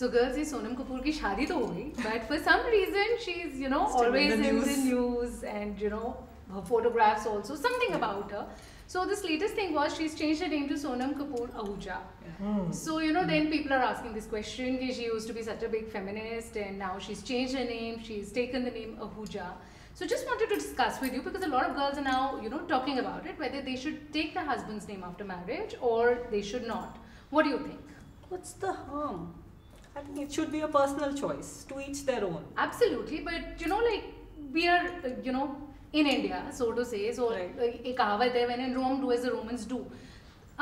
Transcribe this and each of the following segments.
So girls, ये सोनम कपूर की शादी तो हो गई, but for some reason she's you know Still in always the in news. the news and you know her photographs also something about her. So this latest thing was she's changed her name to Sonam Kapoor Ahuja. So you know then people are asking this question कि she used to be such a big feminist and now she's changed her name, she's taken the name Ahuja. So just wanted to discuss with you because a lot of girls are now you know talking about it whether they should take the husband's name after marriage or they should not. What do you think? What's the harm? I think it should be a personal choice. To each their own. Absolutely, but you know, like we are, uh, you know, in India, so to say. So Right. uh, एक कहावत है when in Rome do as the Romans do.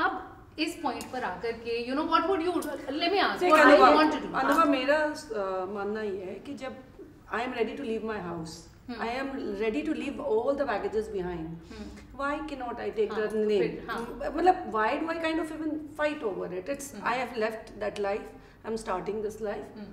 अब इस point पर आकर के, you know, what would you? Let me ask. देख, What do you अनुभव want to do? अनुभव मेरा अ, मानना ये है कि जब I am ready to leave my house Hmm. I am ready to leave all the baggages behind Hmm. why cannot I take हाँ, the तो name? फिर, हाँ. Mm, मतलब why do I kind of even fight over it? It's Hmm. I have left that life. I'm starting this life. Hmm.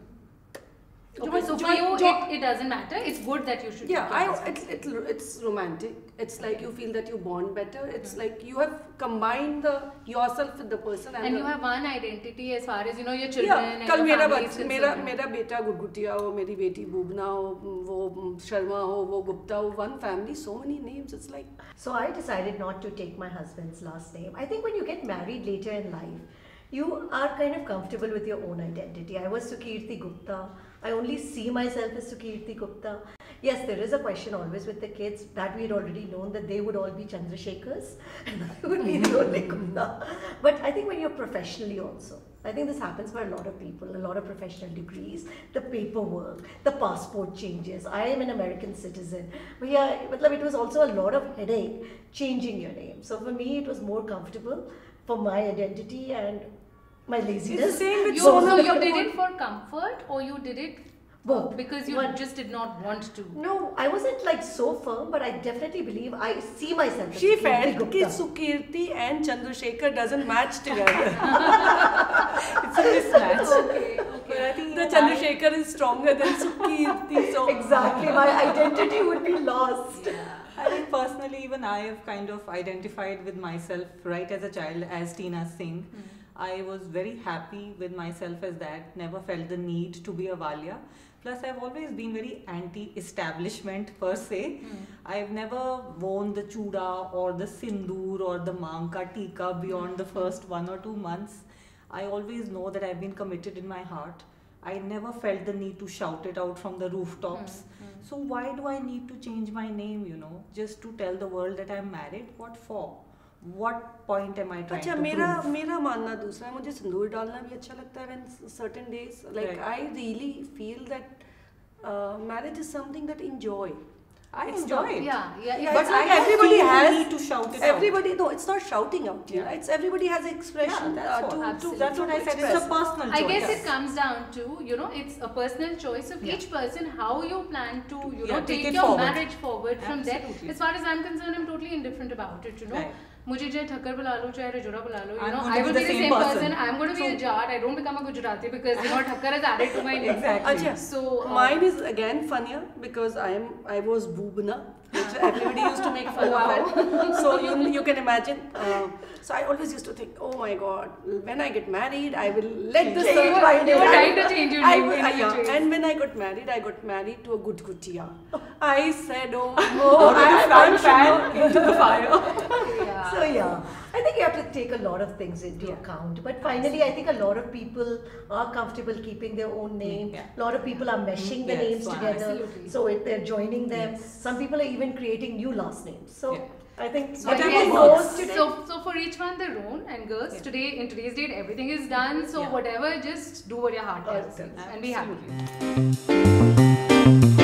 जो- Okay, so जो- for you, जो- it, it doesn't matter. It's good that you should. yeah, take I your husband. it, it, it's romantic. It's like you feel that you bond better. It's Hmm. like you have combined the yourself with the person And the- you have one identity as far as you know your Yeah, children and कल your मेरा family is बच मेरा concerned. मेरा बेटा गुटगुटिया हो मेरी बेटी बुबना हो वो शर्मा हो वो गुप्ता हो one family so many names it's like So I decided not to take my husband's last name. I think when you get married later in life, you are kind of comfortable with your own identity. I was Sukirti Gupta. I only see myself as Sukirti Gupta. Yes, there is a question always with the kids that we had already known that they would all be Chandrasekhars and I would be the only Gupta. But I think when you're professionally also, I think this happens for a lot of people, a lot of professional degrees, the paperwork, the passport changes. I am an American citizen. But yeah, it was also a lot of headache changing your name. So for me, it was more comfortable for my identity and my laziness. the same with You, Sonam so you did it for comfort or you did it Both. because you One- just did not want to? No, I wasn't like so firm, but I definitely believe I see myself Sukirti felt Gupta. कि Sukirti and Chandrasekhar doesn't match together. It's a mismatch. Okay, But I think the even Chandrasekhar is stronger than Sukirti. So Exactly, my identity would be lost. I personally, even I have kind of identified with myself right as a child as Tina Singh. Hmm. I was very happy with myself as that, never felt the need to be a Valia. Plus, I've always been very anti establishment per se. Hmm. I've never worn the chuda or the sindoor or the maang tikka beyond the hmm. first one or two months. I always know that I've been committed in my heart. I never felt the need to shout it out from the rooftops. So why do I need to change my name, you know, just to tell the world that I'm married? What for? What point am I trying अच्छा to मेरा prove? मेरा मानना दूसरा है मुझे सिंदूर डालना भी अच्छा लगता है when certain days like Right. I really feel that uh, marriage is something that enjoy I It's enjoy not- it. Yeah, yeah. Yeah, But like I everybody has need to shout it everybody no it's not shouting out here Yeah. it's everybody has expression Yeah, that's uh, what- to, to. That's what I to said. It's a express. personal I choice. guess it comes down to you know it's a personal choice of Yeah. each person how you plan to you know take take, your forward. marriage forward from there. As far as I'm concerned, I'm totally indifferent about it. You know, Right. मुझे चाहे ठक्कर बुला लो चाहे रजोरा बुला लो you know I will be the same person I am going to be a Jat I don't become a Gujarati because you know Thakkar is added to my name अच्छा so mine is again funnier because I am I was boobna which everybody used to make fun wow. of it. So you you can imagine. Uh, so I always used to think, oh my god, when I get married, I will let this serve my name. You were trying to change your name. I, I, yeah. And when I got married, I got married to a good kutia. I said, oh, oh I, I'm fan into the fire. Take a lot of things into Yeah. account. But finally, I think a lot of people are comfortable keeping their own name. Yeah. A lot of people are meshing the Yes, names wow. together. Absolutely. So it, they're joining them. Yes. Some people are even creating new last names. So. I think So Whatever yes, works. today. So, so for each one their own and girls Yeah. today in today's date everything is done so Yeah. whatever just do what your heart tells you and be happy Absolutely.